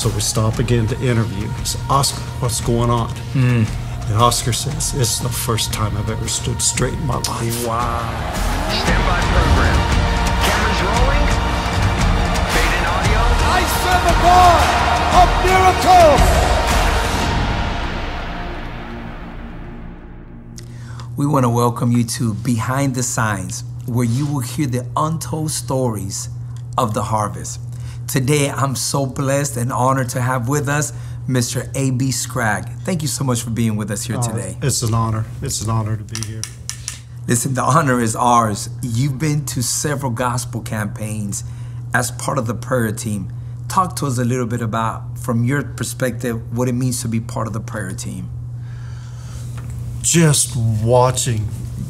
So we stop again to interview. I said, Oscar, what's going on? Hmm. And Oscar says, It's the first time I've ever stood straight in my life. Wow. Stand by program. Cameras rolling. Fade in audio. I serve a God of miracles. We want to welcome you to Behind the Signs, where you will hear the untold stories of the harvest. Today, I'm so blessed and honored to have with us Mr. A.B. Scragg. Thank you so much for being with us here uh, today. It's an honor. It's an honor to be here. Listen, the honor is ours. You've been to several gospel campaigns as part of the prayer team. Talk to us a little bit about, from your perspective, what it means to be part of the prayer team. Just watching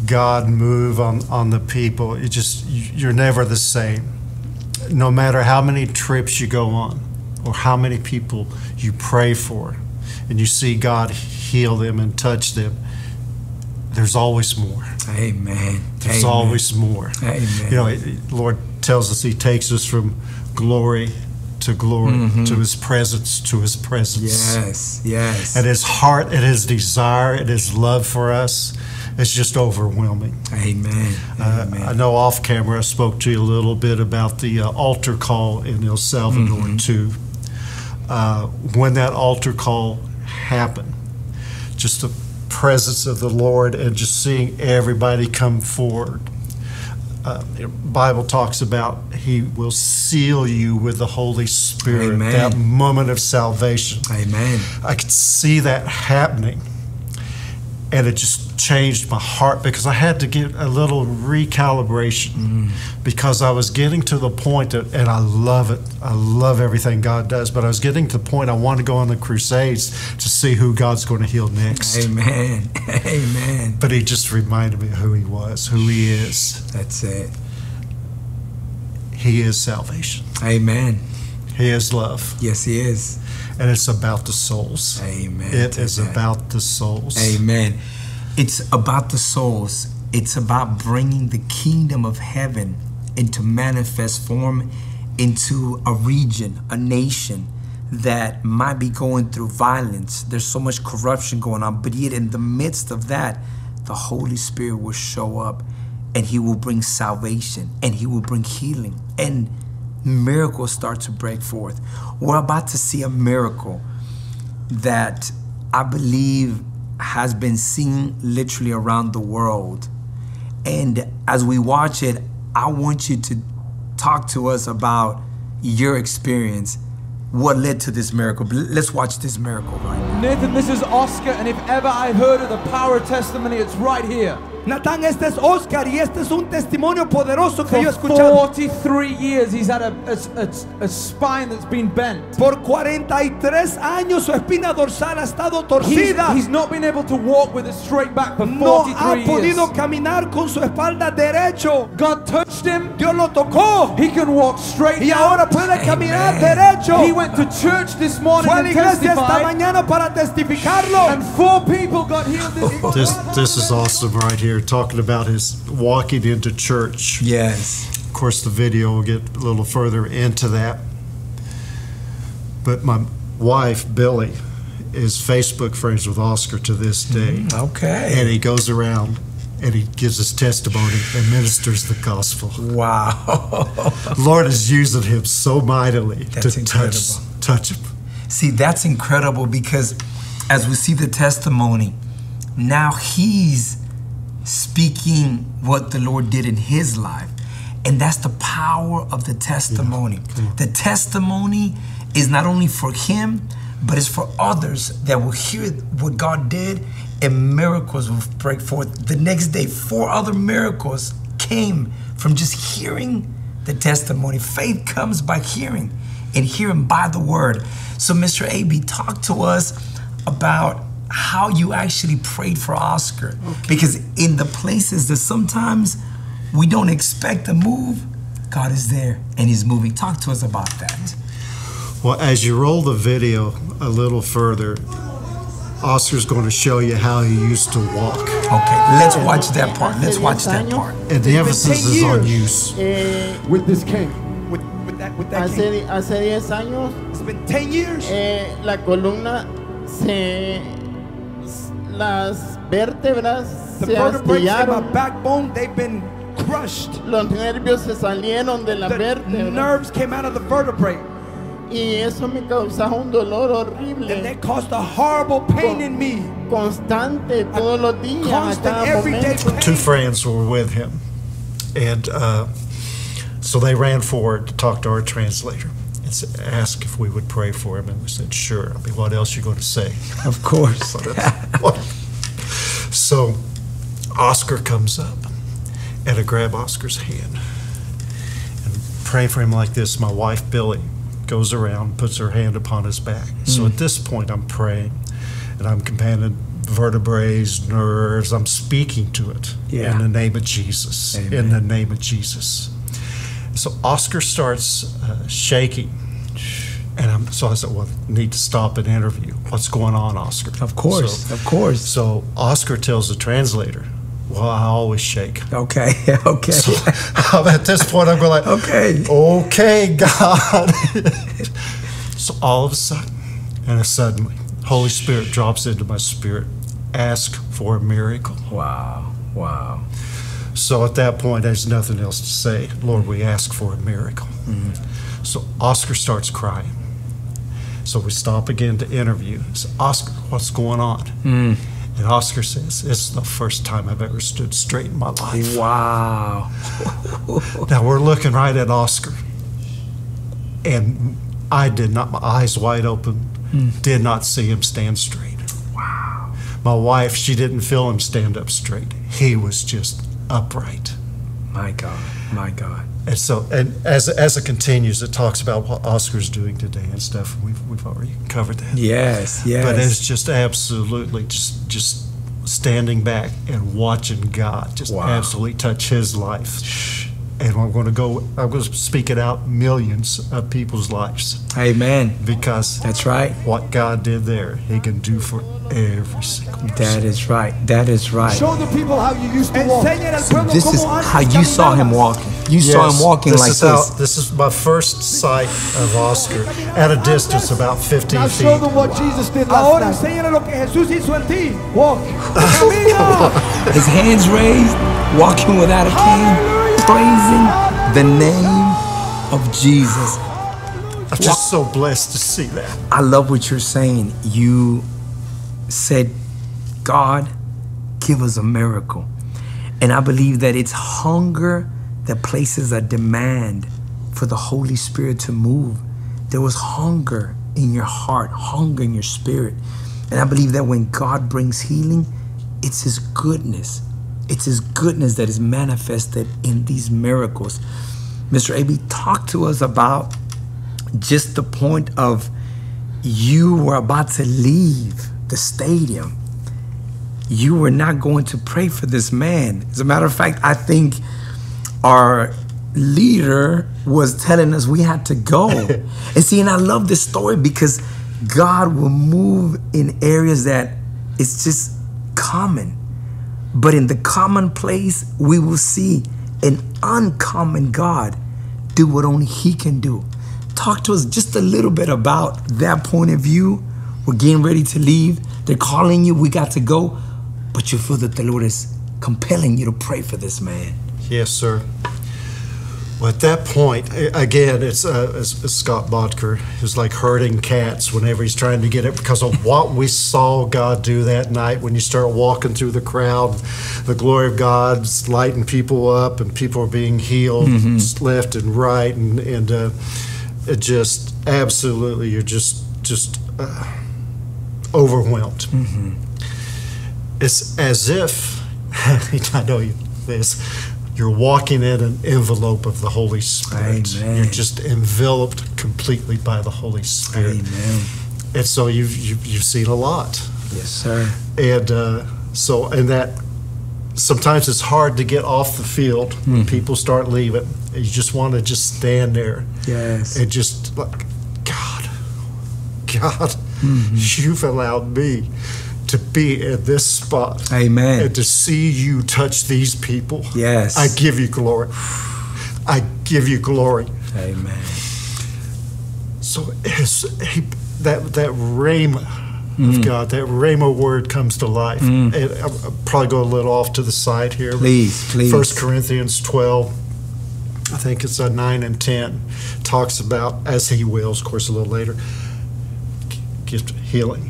God move on, on the people, it just, you- you're never the same. No matter how many trips you go on or how many people you pray for and you see God heal them and touch them, there's always more. Amen. There's Amen. always more. Amen. You know, it- Lord tells us He takes us from glory to glory, mm-hmm. to His presence to His presence. Yes, yes. And His heart and His desire and His love for us is just overwhelming. Amen. Uh, Amen. I know off camera I spoke to you a little bit about the uh, altar call in El Salvador Mm-hmm. too. Uh, when that altar call happened, just the presence of the Lord and just seeing everybody come forward. Uh, the Bible talks about He will seal you with the Holy Spirit. Amen. That moment of salvation. Amen. I could see that happening. And it just changed my heart because I had to get a little recalibration mm. because I was getting to the point that, and I love it. I love everything God does, but I was getting to the point I want to go on the crusades to see who God's going to heal next. Amen. Amen. But He just reminded me of who He was, who He is. That's it. He is salvation, Amen. He is love, Yes, He is. and it's about the souls. Amen. It is that. about the souls. Amen. It's about the souls. It's about bringing the kingdom of heaven into manifest form into a region, a nation that might be going through violence. There's so much corruption going on, but yet in the midst of that, the Holy Spirit will show up and he will bring salvation and he will bring healing and miracles start to break forth. We're about to see a miracle that I believe has been seen literally around the world. And as we watch it, I want you to talk to us about your experience, what led to this miracle. But Let's watch this miracle right now. Nathan, this is Oscar, and if ever I heard of the power of testimony, it's right here. Natán, este es Oscar y este es un testimonio poderoso que For yo he escuchado. 43 years, he's had a, a, a- a spine that's been bent. Por 43 años su espina dorsal ha estado torcida. he's not been able to walk with a straight back for no ha podido years. caminar con su espalda derecho. God touched him. Dios lo tocó He can walk straight y now. ahora puede caminar Amen. derecho. He went to church this morning Fue a la and iglesia esta testified, mañana para testificarlo. and four people got healed. This, oh, This this is awesome right here, talking about his walking into church. Yes. Of course, the video will get a little further into that. But my wife, Billy, is Facebook friends with Oscar to this day. Mm-hmm. Okay. And he goes around and he gives his testimony and ministers the gospel. Wow. Lord is using him so mightily That's to touch, incredible. touch him. See, that's incredible because as we see the testimony, now he's speaking what the Lord did in his life. And that's the power of the testimony. The testimony is not only for him, but it's for others that will hear what God did and miracles will break forth. The next day, four other miracles came from just hearing the testimony. Faith comes by hearing and hearing by the word. So, Mr. AB, talk to us about how you actually prayed for Oscar. Because in the places that sometimes we don't expect to move, God is there and He's moving. Talk to us about that. Well, as you roll the video a little further, Oscar's going to show you how he used to walk. Okay, let's watch that part. Let's watch that part. And the emphasis is on use. with this cane. With, with that that with that Hace, cane. hace 10 años It's been 10 years. eh, la columna se. las vértebras The se vertebrae in my backbone, they've been crushed. Los nervios se salieron de la The vértebra. nerves came out of the vertebrae. Y eso me causaba un dolor horrible. And that caused a horrible pain in me. Constante, todos los días, Constant, everyday momento. pain. two friends were with him, and uh, so they ran forward to talk to our translator and s- ask if we would pray for him, and we said, "Sure." I mean, what else are you going to say? Of course. so Oscar comes up, and I grab Oscar's hand and pray for him like this. My wife Billy goes around, puts her hand upon his back. So at this point, I'm praying, and I'm commanding vertebrae, nerves. I'm speaking to it Yeah. in the name of Jesus. In the name of Jesus. So Oscar starts uh, shaking. And I'm, so I said, well, need to stop an interview. What's going on, Oscar? Of course. So- of course. so Oscar tells the translator, "Well, I always shake." Okay. Okay. So at this point, I'm going like, Okay. okay, God." so all of a sudden, and suddenly, Holy Spirit drops into my spirit. Ask for a miracle. Wow. Wow. So at that point, there's nothing else to say. Lord, we ask for a miracle. Mm-hmm. So Oscar starts crying. So we stop again to interview. So Oscar, what's going on? Mm. And Oscar says, It's the first time I've ever stood straight in my life. Wow. Now we're looking right at Oscar. And I did not, my eyes wide open, hmm. did not see him stand straight. Wow. My wife, she didn't feel him stand up straight. He was just upright. My God. My God. And so, and as as it continues, it talks about what Oscar's doing today and stuff. We've we've already covered that. Yes. Yes. But it's just absolutely just just standing back and watching God just Wow. absolutely touch his life. And I'm going to go. I'm going to speak it out millions of people's lives Amen. because That's right. what God did there, He can do for every single person. That is right. That is right. Show the people how you used to walk. Enséñale This is how you saw him walking. You saw him walking this like is how- this. this is my first sight of Oscar at a distance about 15 Now feet. show them what Jesus did last Ahora night. enséñale lo que Jesús hizo en. Walk. His hands raised, walking without a cane, praising the name of Jesus. I'm just so blessed to see that. I love what you're saying. You said, God, give us a miracle. And I believe that it's hunger that places a demand for the Holy Spirit to move. There was hunger in your heart, hunger in your spirit. And I believe that when God brings healing, it's His goodness. It's His goodness that is manifested in these miracles. Mr. AB, talk to us about just the point of you were about to leave the stadium. You were not going to pray for this man. As a matter of fact, I think our leader was telling us we had to go. and see, and I love this story because God will move in areas that it's just common. But in the commonplace, we will see an uncommon God do what only He can do. Talk to us just a little bit about that point of view. We're getting ready to leave. They're calling you. We got to go. But you feel that the Lord is compelling you to pray for this man. Yes, sir. Well, at that point, again, it's, uh, it's, it's Scott Bodker. who's like herding cats whenever he's trying to get it because of what we saw God do that night when you start walking through the crowd. The glory of God's lighting people up and people are being healed left and right. And, and uh, it just absolutely, you're just, just uh, overwhelmed. It's as if, I know you this, you're walking in an envelope of the Holy Spirit. Amen. You're just enveloped completely by the Holy Spirit. Amen. And so you've, you've, you've seen a lot. Yes, sir. And uh, so, and that sometimes it's hard to get off the field when people start leaving. You just want to just stand there Yes. and just like, God, God, you've allowed me to be in this spot Amen. and to see you touch these people. Yes. I give you glory. I give you glory. Amen. So he, that that rhema of God, that rhema word comes to life. It, I'll, probably go a little off to the side here. Please, please. First Corinthians twelve, I think it's uh, nine and ten, talks about as He wills. Of course, a little later, gift healing,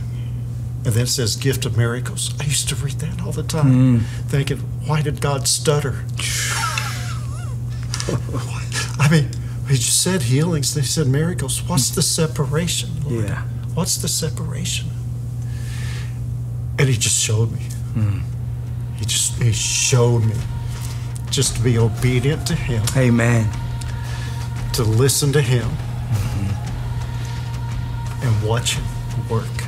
and then it says gift of miracles. I used to read that all the time, hmm. thinking, why did God stutter? I mean, He just said healings, then He said miracles. What's the separation? Lord? Yeah. What's the separation? And he just showed me. Hmm. He just he showed me just to be obedient to him, Amen. to listen to him, mm-hmm. and watch him work.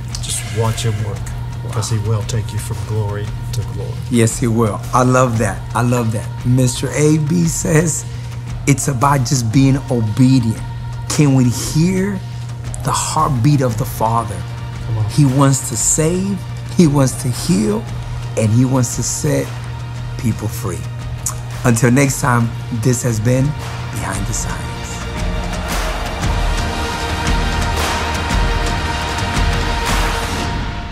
Watch him work, because he will take you from glory to glory. Yes, he will. I love that. I love that. Mr. AB says it's about just being obedient. Can we hear the heartbeat of the Father? He wants to save, he wants to heal, and he wants to set people free. Until next time, this has been Behind the Signs.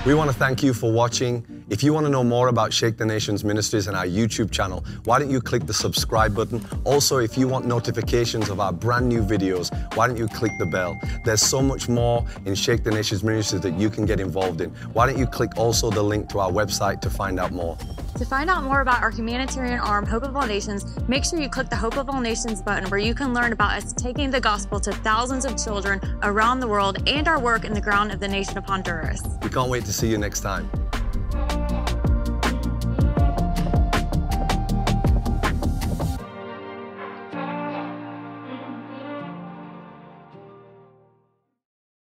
We want to thank you for watching. If you want to know more about Shake the Nations Ministries and our YouTube channel, why don't you click the subscribe button? Also, if you want notifications of our brand new videos, why don't you click the bell? There's so much more in Shake the Nations Ministries that you can get involved in. Why don't you click also the link to our website to find out more? To find out more about our humanitarian arm, Hope of All Nations, make sure you click the Hope of All Nations button where you can learn about us taking the gospel to thousands of children around the world and our work in the ground of the nation of Honduras. We can't wait to see you next time.